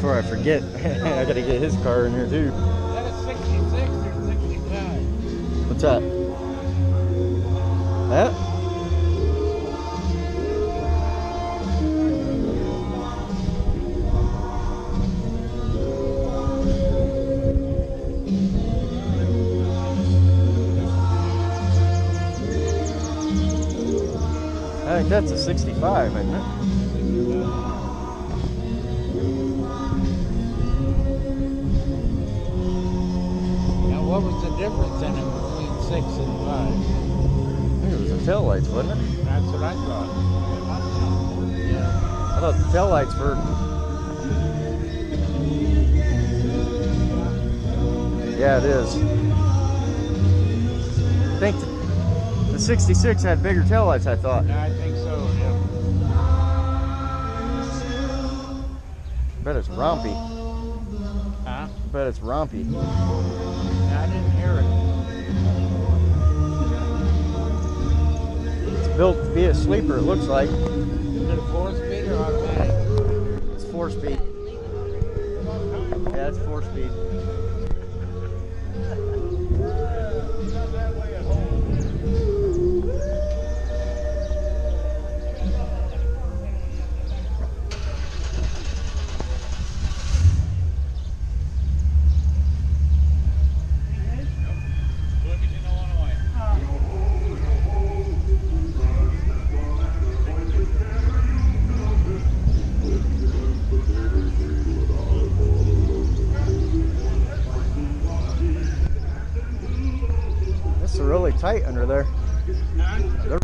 before I forget. I gotta get his car in here too. Is that a 66 or 65? What's that? That? I think that's a 65, isn't it? What was the difference in it between 6 and 5? I think it was the tail lights, wasn't it? That's what I thought. Yeah. I thought the tail lights were. Yeah, it is. I think the 66 had bigger tail lights, I thought. Yeah, I think so, yeah. bet it's rompy. Huh? bet it's rompy. I didn't hear it. It's built to be a sleeper, it looks like. Is it four speed or automatic? It's four speed. Yeah, it's four speed. It's really tight under there. They're